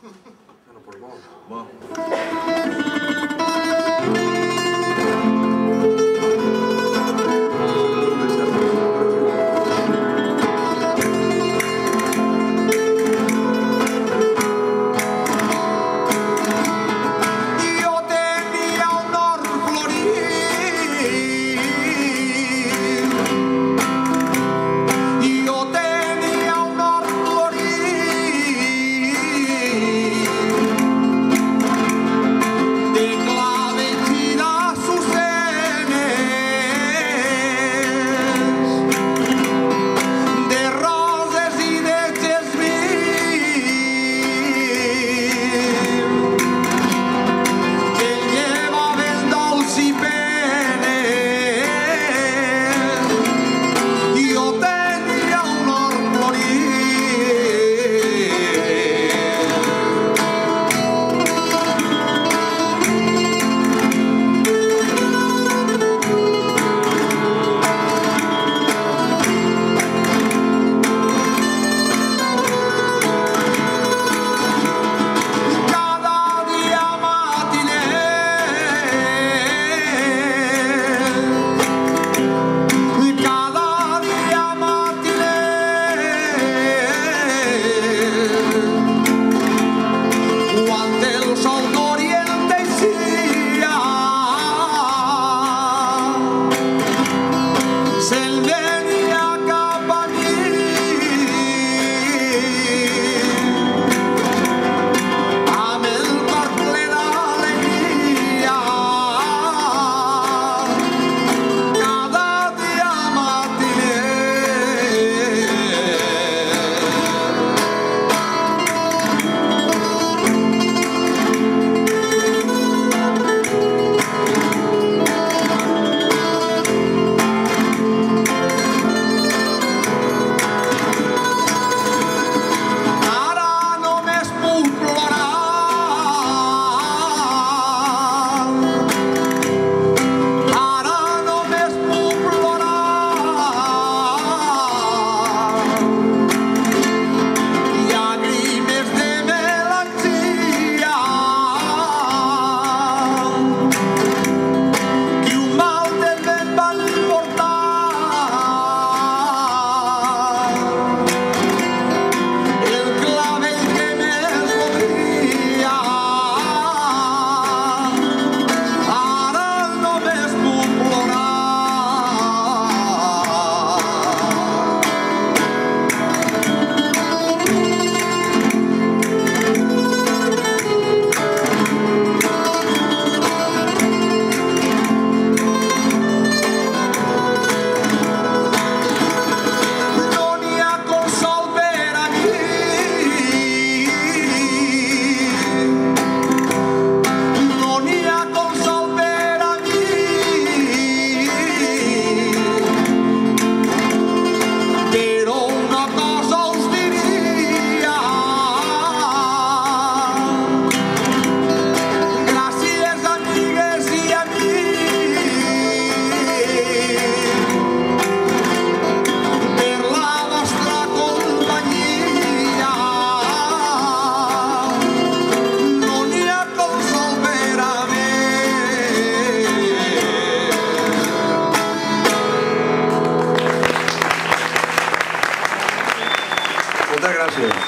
Bueno, por modo. Bueno. Cheers.